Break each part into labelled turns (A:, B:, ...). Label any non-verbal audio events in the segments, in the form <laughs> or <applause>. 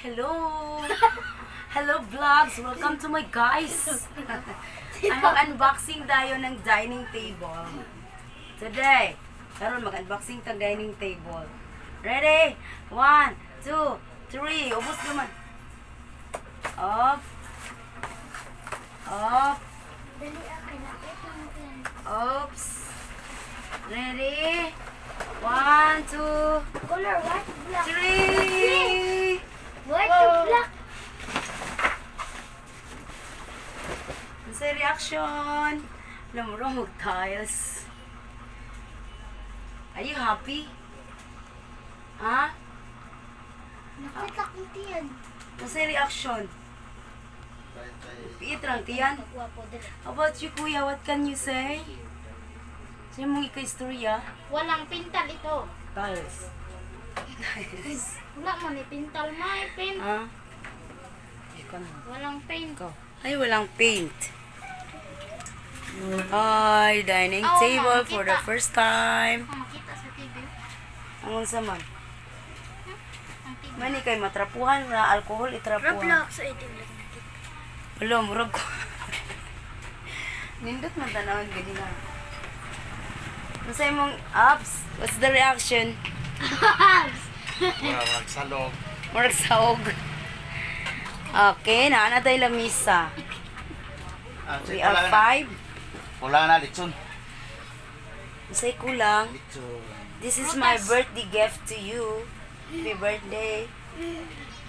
A: Hello! Hello vlogs! Welcome to my guys! Ang mag-unboxing tayo ng dining table. Today, karon mag-unboxing tag dining table. Ready? One, two, three. Ubus naman. Up. Up. Oops. Ready? One, two, three.
B: White to black.
A: Sa reaction. Lamuro mag-tiles. Are you happy? Ha?
B: Nakita ko tiyan.
A: Sa reaction? Piit lang, tiyan. How about you, kuya? What can you say? Sino mong ika-istorya?
B: Walang pintal ito.
A: Tiles.
B: Wala man ni pintal, may pin.
A: Ha? Ikaw na.
B: Walang paint.
A: Ikaw. Ay, walang paint. Ay, dining
B: Oo,
A: table
B: ma'am,
A: for the first time.
B: Ang makita sa TV.
A: Ang saman.
B: Ang TV.
A: Mani kay matrapuhan na alcohol itrapuhan.
B: itim lang nakita.
A: Wala, murag ko. <laughs> Nindot man tanawag gani na. Ano sa imong abs? What's the reaction? <laughs>
C: Wala magsalog.
A: Murag saog. Okay, naana tayo lamisa.
C: Ah,
A: We are
C: wala na.
A: five.
C: Wala na, litson.
A: Masay kulang.
C: Litson.
A: This is my birthday gift to you. Happy birthday.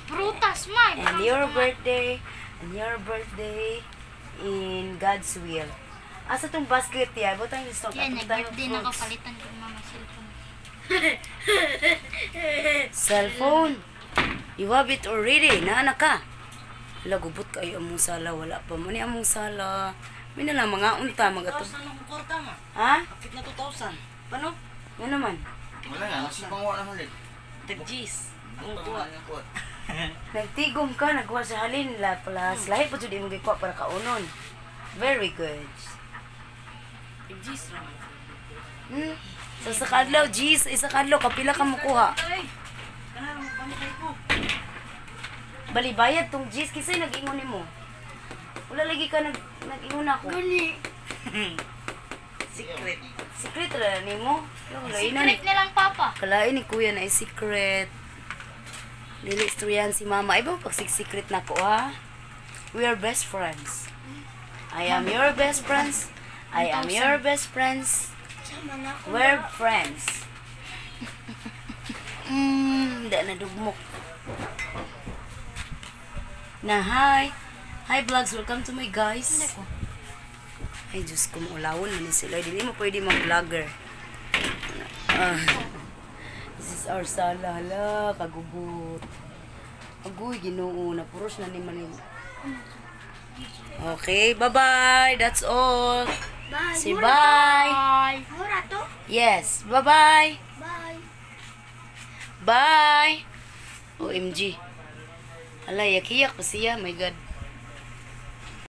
B: Prutas, may.
A: And your birthday. And your birthday. In God's will. Asa tong basket ya? Butang yung stock.
B: Yan, nag-birthday
A: fruits.
B: nakapalitan ko mama cellphone.
A: Cellphone. You have it already. Naana ka. Wala, gubot kayo among sala. Wala pa man ni among sala. May na lang mga unta. Mga to.
D: Anong kwarta nga?
A: Ha?
D: Kapit na 2,000.
A: Ano? Ano naman?
C: Wala nga, nasi pangawa na ulit.
D: Tag-G's.
C: Ang. Ang. <laughs>
A: Nagtigom ka. Nagkuha sa halin. La, plus. Lahi po dyan mo gikuha para kaunon. Very good.
D: Tag-G's lang.
A: Hmm? So, sa kadlaw, G's, isa kadlaw, kapila ka mukuha.
D: Ko.
A: Balibayad tong G's, kisay nag-ingon ni mo. Wala lagi ka nag nag-ingon ako.
B: Gani. <laughs>
D: Secret.
A: Secret ra ni mo. Kalain na.
B: Secret nilang papa.
A: Kalain ni kuya na secret. Dili istoryahan si mama. Ay ba pag secret na ko ha? We are best friends. I am your best friends. I am your best friends. We're friends. Hmm, hindi na dugmok. Na, hi. Hi, vlogs. Welcome to my guys. Ay, Diyos ko, maulawon na sila. Hindi mo pwede mag-vlogger. Ah, this is our sala. Hala, kagugot. Agoy, ginoo. Napuros na ni Manin. Okay, bye-bye. That's all.
B: Bye.
A: Say
B: Mura
A: bye.
B: to. Mura to.
A: Yes, bye-bye.
B: Bye.
A: Bye! OMG. Ala, yak-iyak pa siya. My God.